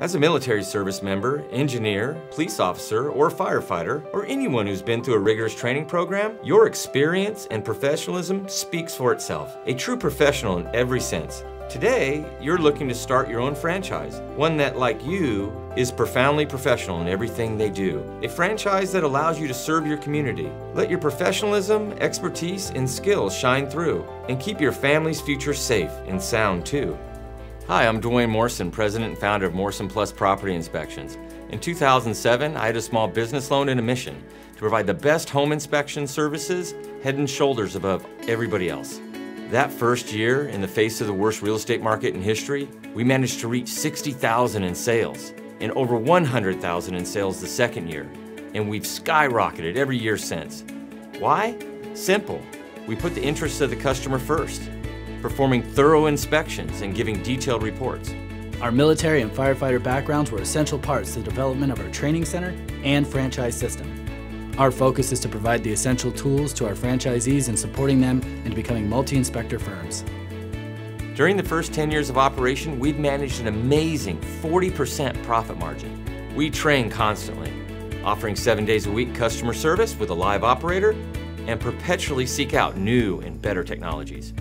As a military service member, engineer, police officer, or firefighter, or anyone who's been through a rigorous training program, your experience and professionalism speaks for itself. A true professional in every sense. Today, you're looking to start your own franchise, one that, like you, is profoundly professional in everything they do. A franchise that allows you to serve your community. Let your professionalism, expertise, and skills shine through, and keep your family's future safe and sound too. Hi, I'm Dwayne Morrison, president and founder of Morrison Plus Property Inspections. In 2007, I had a small business loan and a mission to provide the best home inspection services head and shoulders above everybody else. That first year, in the face of the worst real estate market in history, we managed to reach 60,000 in sales and over 100,000 in sales the second year. And we've skyrocketed every year since. Why? Simple. We put the interests of the customer first performing thorough inspections and giving detailed reports. Our military and firefighter backgrounds were essential parts to the development of our training center and franchise system. Our focus is to provide the essential tools to our franchisees in supporting them into becoming multi-inspector firms. During the first 10 years of operation, we've managed an amazing 40% profit margin. We train constantly, offering seven days a week customer service with a live operator and perpetually seek out new and better technologies.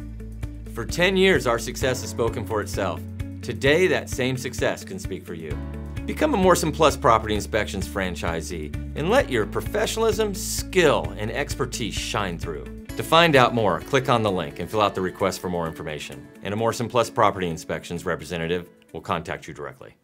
For 10 years, our success has spoken for itself. Today, that same success can speak for you. Become a Morrison Plus Property Inspections franchisee and let your professionalism, skill, and expertise shine through. To find out more, click on the link and fill out the request for more information, and a Morrison Plus Property Inspections representative will contact you directly.